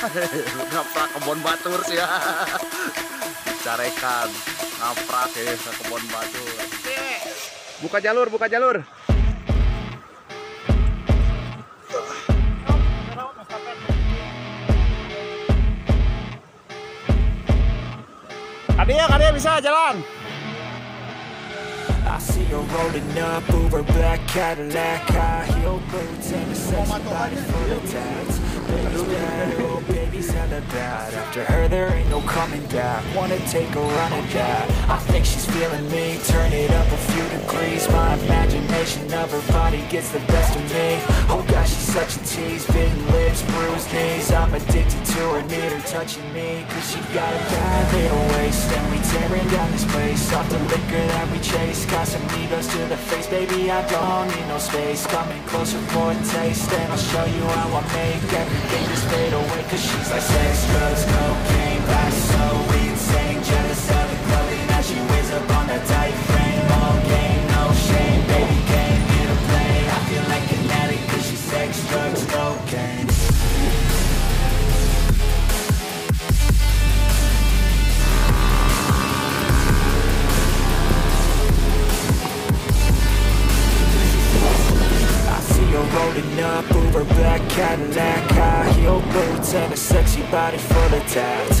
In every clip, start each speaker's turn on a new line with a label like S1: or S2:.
S1: ngaprak kebun batur sih ya. Dicarekan ngaprak ya ke kebun batur. Buka jalur buka jalur. Kadia, Kadia bisa jalan.
S2: I see her rolling up, Uber black Cadillac High heel boots and a sexy body full of tats. Baby's After her there ain't no coming back. Wanna take a run at that. I think she's feeling me, turn it up a few degrees. My imagination of her body gets the best of me. Oh gosh, she's such a tease, bitten lips, bruised knees. I'm addicted to her, need her touching me. Cause she got a bad little waist. And we tearing down this place. Off the liquor that we chase. Casamigos to the face, baby, I don't need no space. Coming closer for a taste. And I'll show you how I make everything just fade away. Cause she's like sex, drugs, cocaine, vice so insane Jealous up, Uber black Cadillac High heel boots and a sexy body full of tats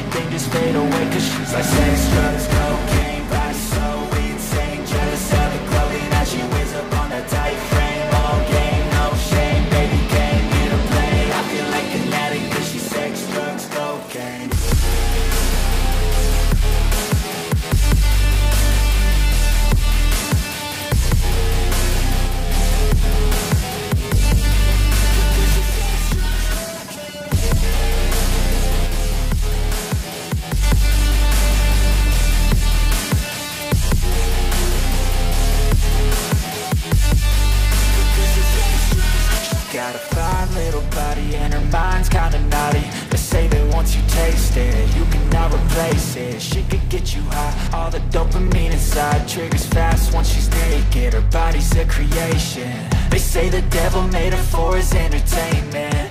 S2: everything just fade away Cause she's like sex, drugs, cocaine, the dopamine inside Triggers fast. Once she's naked, her body's a creation. They say the devil made her for his entertainment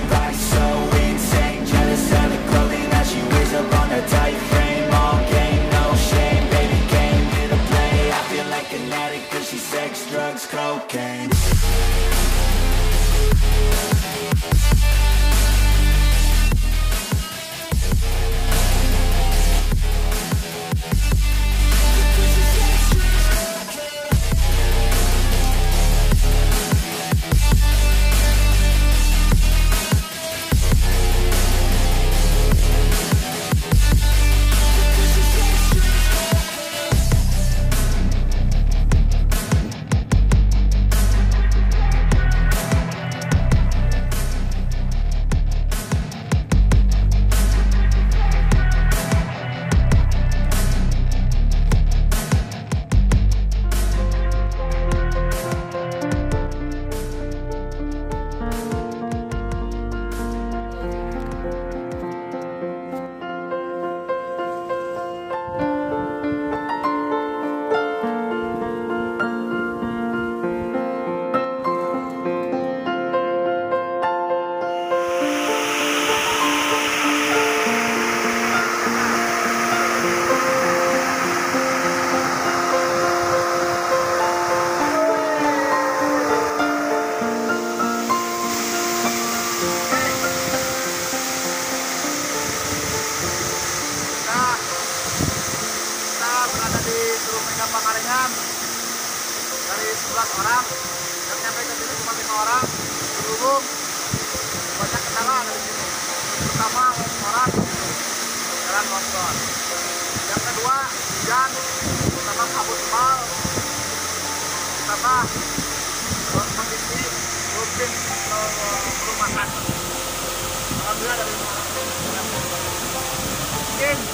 S1: orang. Dari 11 orang. Dan sampai ke sini cuma 5 orang. Berhubung banyak kendala dari sini. Pertama orang jalan motor. Yang kedua hujan. Pertama kabut tebal. Pertama kondisi rutin eh, perumahan alhamdulillah dari mungkin